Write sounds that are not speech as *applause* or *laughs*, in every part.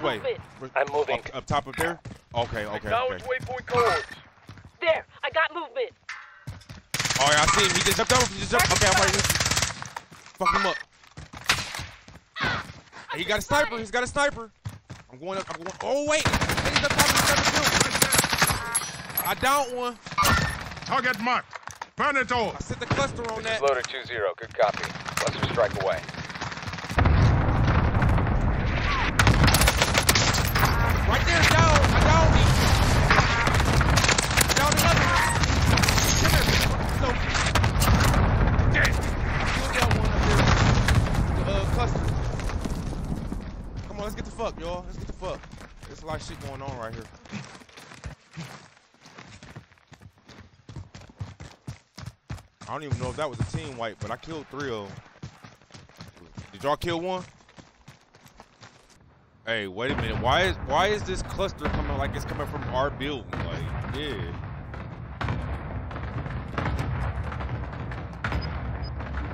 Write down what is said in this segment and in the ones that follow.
Which way? I'm moving. Up, up top of there? Okay, okay, Acknowledge okay. waypoint codes. There, I got movement. All right, I see him. He just jumped over. He just jumped. Okay, I'm right here. Fuck him up. He got a sniper. He's got a sniper. I'm going up. I'm going. Oh, wait. He's up top of the. I downed one. Target marked. Burn it all. I set the cluster on This is that. loader 2-0. Good copy. Cluster strike away. Right there, down. I downed him. Down another one. Come here. So, Dead. killed that one up there. The uh, cluster. Come on, let's get the fuck, y'all. Let's get the fuck. There's a lot of shit going on right here. I don't even know if that was a team wipe, but I killed three of them. Did y'all kill one? Hey, wait a minute. Why is why is this cluster coming like it's coming from our building? Like, yeah.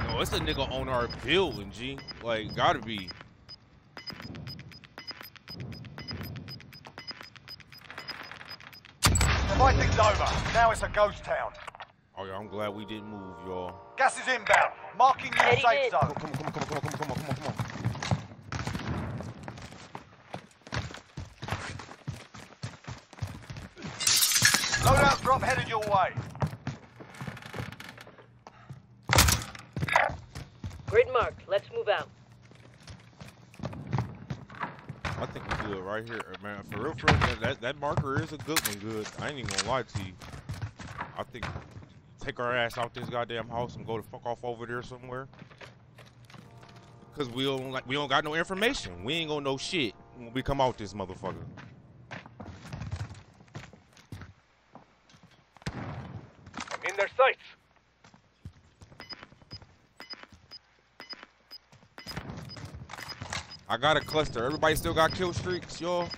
No, it's a nigga on our building, G. Like, gotta be. Fighting's over. Now it's a ghost town. Oh yeah, I'm glad we didn't move, y'all. Gas is inbound. Marking new Heading safe in. zone. Come on, come on, come on, come on, come on, come on, come on, come on. Loadout drop headed your way. Grid marked. Let's move out. It right here, Uh, man. For real, for real, that- that that marker is a good one. Good. I ain't even gonna lie to you. I think take our ass out this goddamn house and go the fuck off over there somewhere. Cause we don't like we don't got no information. We ain't gonna know shit when we come out this motherfucker. I'm in their sights. I got a cluster. Everybody still got kill streaks, y'all.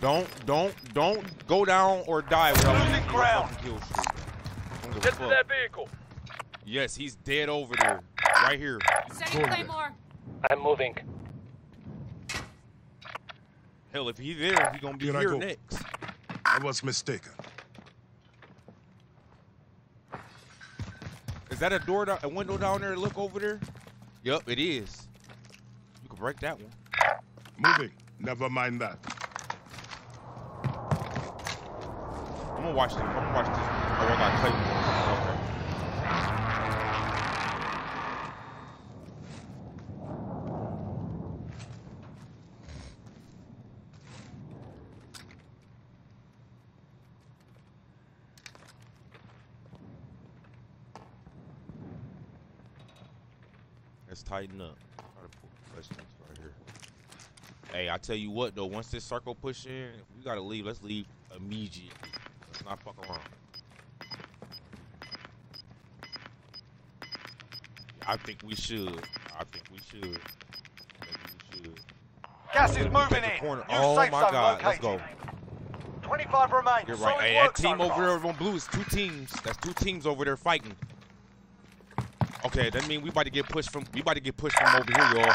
Don't, don't, don't go down or die without Losing ground. fucking kill streak. I don't give a Get to fuck. that vehicle. Yes, he's dead over there, right here. Setting Claymore. I'm moving. Hell, if he's there, he gonna be Here I here go. next. I was mistaken. Is that a door, down, a window down there? Look over there. Yup, it is. Break that one. Moving. Never mind that. I'm gonna watch this. I'm gonna watch this. Oh, I got Claymore. Okay. Let's tighten up. Try to pull questions right here. Hey, I tell you what though, once this circle push in, we gotta leave, let's leave immediately. Let's not fuck around. I think we should. I think we should. I think we should. Gas is moving in. corner. New Oh my God, let's go. 25 remain. You're Solid right. Hey, that team over there on blue is two teams. That's two teams over there fighting. Okay, that means we about to get pushed from we about to get pushed from over here, y'all.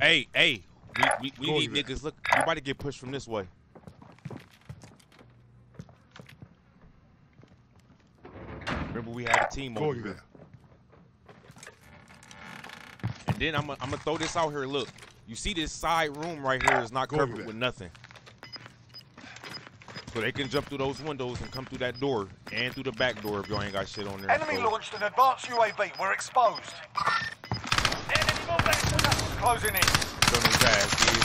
Hey, hey, we we, we need niggas. Look, we about to get pushed from this way. Remember, we had a team over Going here. there. And then I'm gonna I'm gonna throw this out here. Look, you see this side room right here is not Go covered with nothing. So they can jump through those windows and come through that door and through the back door if y'all ain't got shit on there. Enemy So, launched an advanced UAV. We're exposed. Enemy. Closing in. Still his ass, dude.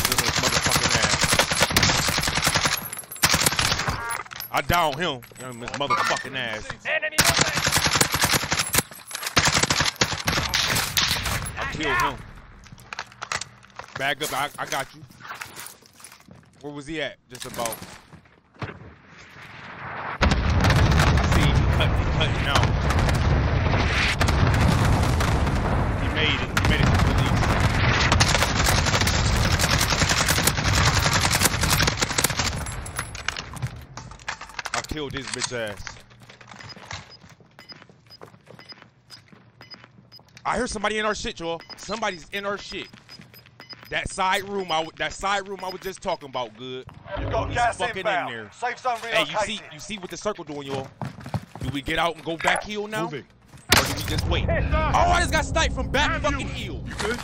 Still his motherfucking ass. I down him. Him his motherfucking ass. Enemy. I killed him. Bag up. I, I got you. Where was he at? Just about. I see him. He he cutting out. He made it. He made it to the release. I killed his bitch ass. I hear somebody in our shit, y'all. Somebody's in our shit. That side room, I w- that side room I was just talking about. Good. You've got He's gas fucking in there. Safe zone Hey, you see, you see what the circle doing, y'all? Do we get out and go back hill now, Moving. or do we just wait? Oh, I just got sniped from back Have fucking you- hill. You good?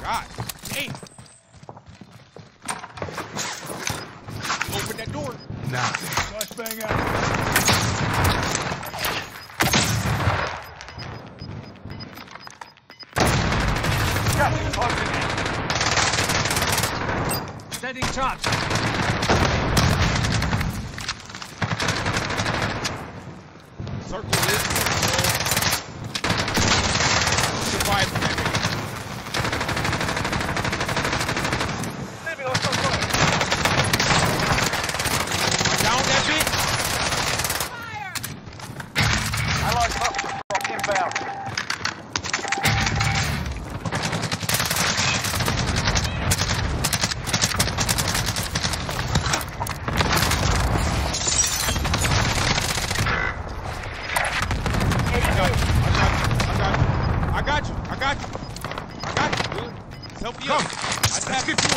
God damn. Open that door. Now. Flashbang out. Gas is closing in. Circle this. Survive from that bitch. Leaving on some road. Down that bitch. Allied cluster truck inbound. I got you. I got you. I got you. I you. Good. Help me Come. up. I Let's get you.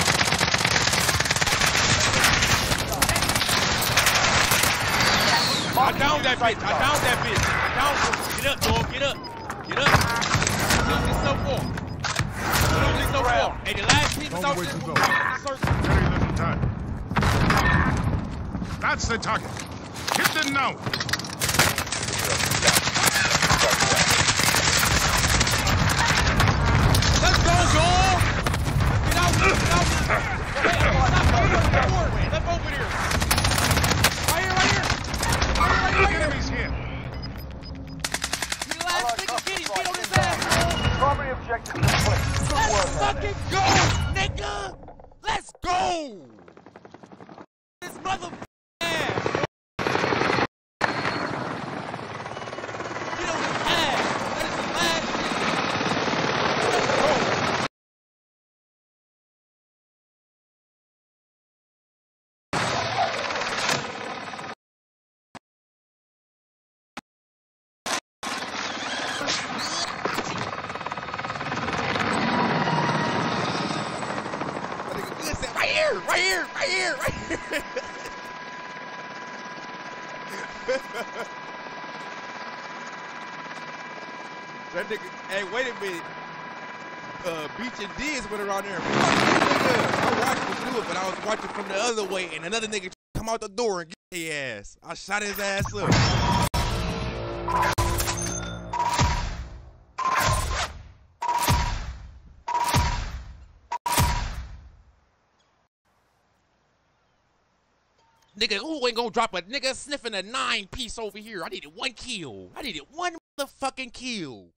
I downed that bitch. I downed that bitch. I downed her. Get up, dog. Get up. Get up. Get so far. Get so far. Hey, the last team is out way there. to We're go. going in the circle. Very little time. That's the target. Hit them now. Let's go, y'all. Get out. Get out. Hey, stop over there. Right here, right here. Right here, right here, right here. Enemies here. Get the last nigga. Get him. Get on his ass, bro. Primary objective complete. Good Let's fucking go, nigga! Let's go! This mother ass! Get on his ass! That is the last nigga! Let's go! That nigga good said, right here, right here, right here, right here. *laughs* that nigga, hey, wait a minute. Uh, Beach and Diz went around there. I watched him do it, but I was watching from the other way, and another nigga come out the door and get his ass. I shot his ass up. Nigga, who ain't gonna drop a nigga sniffing a nine piece over here? I needed one kill. I needed one motherfucking kill.